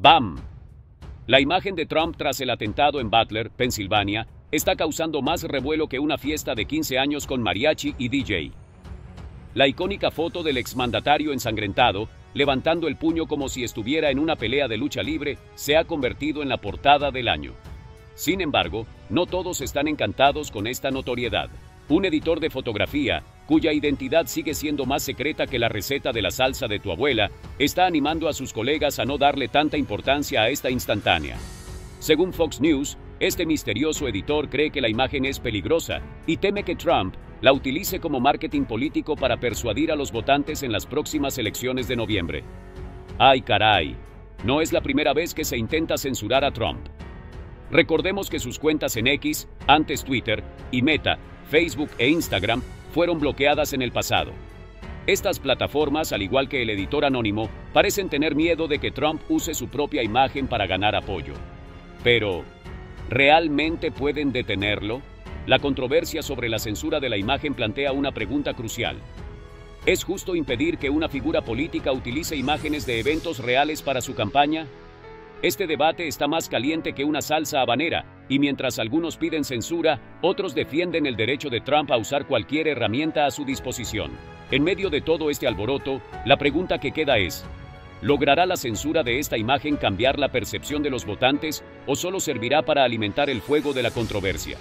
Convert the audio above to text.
¡Bam! La imagen de Trump tras el atentado en Butler, Pensilvania, está causando más revuelo que una fiesta de 15 años con mariachi y DJ. La icónica foto del exmandatario ensangrentado, levantando el puño como si estuviera en una pelea de lucha libre, se ha convertido en la portada del año. Sin embargo, no todos están encantados con esta notoriedad. Un editor de fotografía, cuya identidad sigue siendo más secreta que la receta de la salsa de tu abuela, está animando a sus colegas a no darle tanta importancia a esta instantánea. Según Fox News, este misterioso editor cree que la imagen es peligrosa y teme que Trump la utilice como marketing político para persuadir a los votantes en las próximas elecciones de noviembre. ¡Ay caray! No es la primera vez que se intenta censurar a Trump. Recordemos que sus cuentas en X, antes Twitter, y Meta, Facebook e Instagram fueron bloqueadas en el pasado. Estas plataformas, al igual que el editor anónimo, parecen tener miedo de que Trump use su propia imagen para ganar apoyo. Pero, ¿realmente pueden detenerlo? La controversia sobre la censura de la imagen plantea una pregunta crucial. ¿Es justo impedir que una figura política utilice imágenes de eventos reales para su campaña? Este debate está más caliente que una salsa habanera, y mientras algunos piden censura, otros defienden el derecho de Trump a usar cualquier herramienta a su disposición. En medio de todo este alboroto, la pregunta que queda es, ¿logrará la censura de esta imagen cambiar la percepción de los votantes o solo servirá para alimentar el fuego de la controversia?